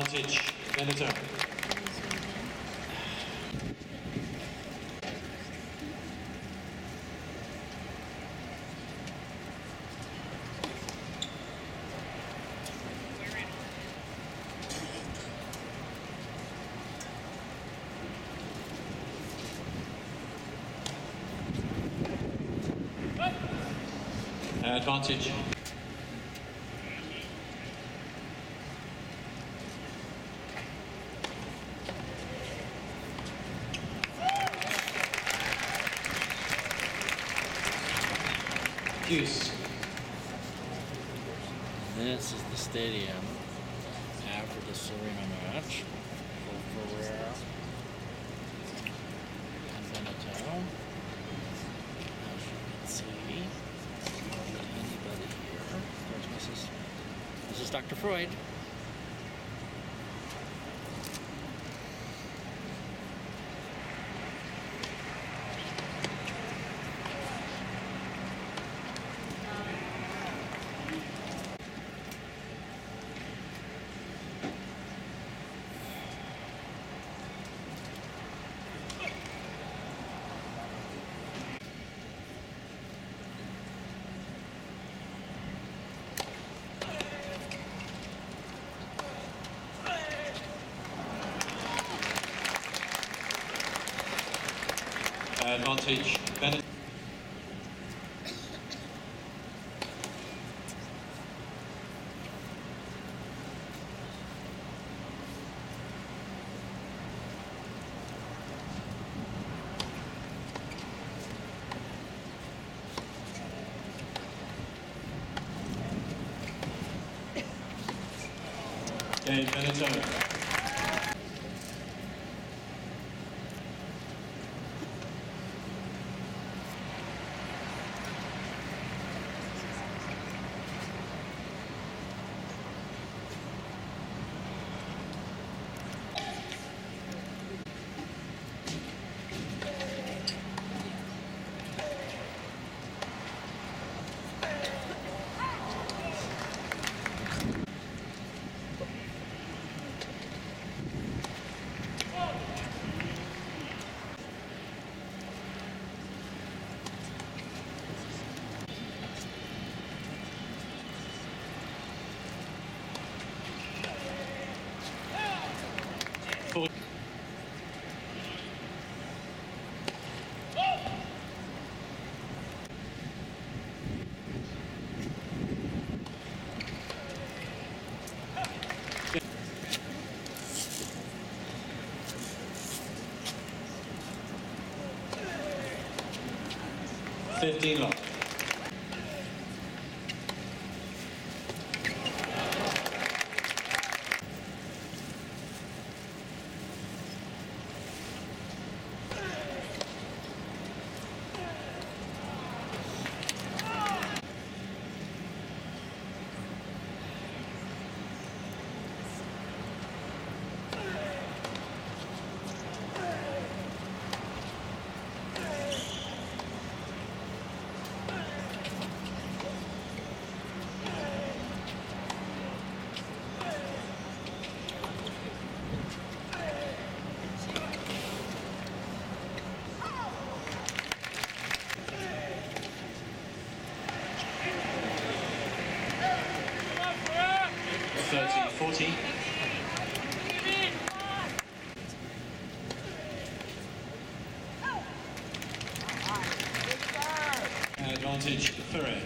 Uh, advantage, Benneteau. Advantage. Hughes. This is the stadium after the Serena match for Ferrera and Benneteau. As you can see, anybody here. There's Mrs. Mrs. Dr. Freud. Advantage, Benneteau. Game Benneteau. Four. Fifteen love. Advantage, Ferrer.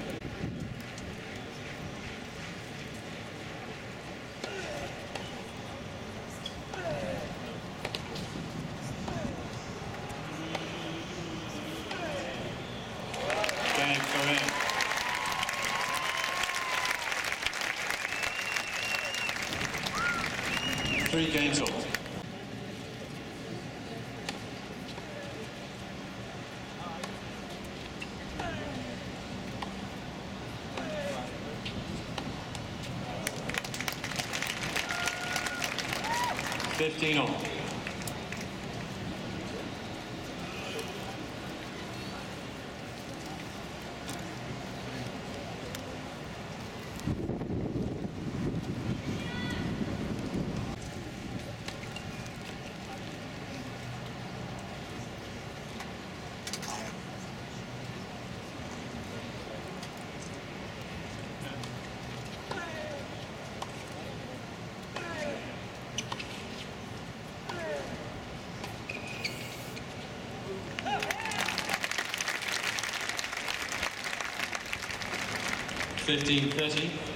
Game Ferrer. Three games all. Fifteen all. 15 30.